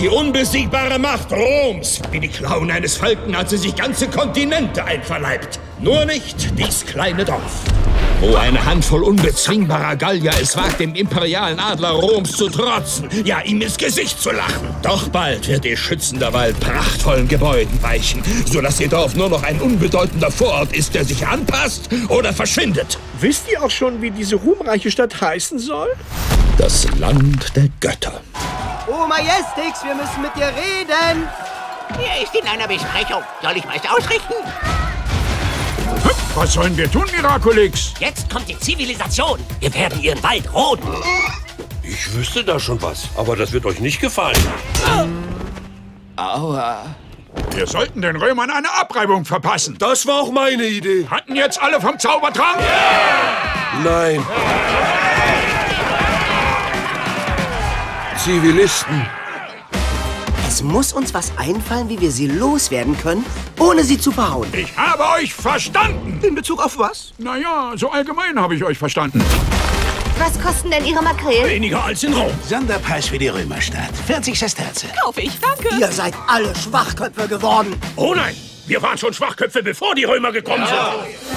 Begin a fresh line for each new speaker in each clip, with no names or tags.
Die unbesiegbare Macht Roms, wie die Klauen eines Falken hat sie sich ganze Kontinente einverleibt. Nur nicht dies kleine Dorf. Wo eine Handvoll unbezwingbarer Gallier es wagt, dem imperialen Adler Roms zu trotzen, ja ihm ins Gesicht zu lachen. Doch bald wird ihr schützender Wald prachtvollen Gebäuden weichen, sodass ihr Dorf nur noch ein unbedeutender Vorort ist, der sich anpasst oder verschwindet.
Wisst ihr auch schon, wie diese ruhmreiche Stadt heißen soll?
Das Land der Götter.
Oh, Majestix, wir müssen mit dir reden.
Er ist in einer Besprechung. Soll ich meist ausrichten?
Was sollen wir tun, Miraculix?
Jetzt kommt die Zivilisation. Wir werden ihren Wald roden.
Ich wüsste da schon was, aber das wird euch nicht gefallen.
Aua.
Wir sollten den Römern eine Abreibung verpassen.
Das war auch meine Idee.
Hatten jetzt alle vom Zaubertrank?
Nein. Zivilisten.
Es muss uns was einfallen, wie wir sie loswerden können, ohne sie zu verhauen.
Ich habe euch verstanden.
In Bezug auf was?
Naja, so allgemein habe ich euch verstanden.
Was kosten denn Ihre Makrelen?
Weniger als in Rom.
Sonderpreis für die Römerstadt. 40 Sesterze.
Kaufe ich, danke.
Ihr seid alle Schwachköpfe geworden.
Oh nein, wir waren schon Schwachköpfe, bevor die Römer gekommen sind.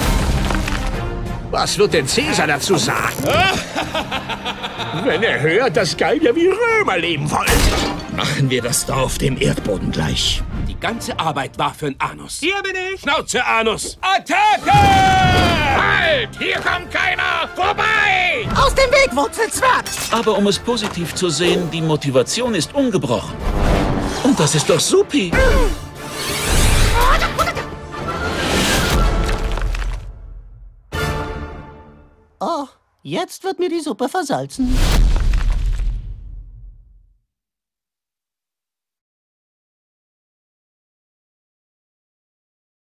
Was wird denn Cäsar dazu sagen? Wenn er hört, dass Gallier wie Römer leben wollen.
Machen wir das Dorf dem Erdboden gleich.
Die ganze Arbeit war für den Anus.
Hier bin ich. Schnauze, Anus.
Attacke!
Halt! Hier kommt keiner! Vorbei!
Aus dem Weg, Wurzelzwerg!
Aber um es positiv zu sehen, die Motivation ist ungebrochen. Und das ist doch supi.
Jetzt wird mir die Suppe versalzen.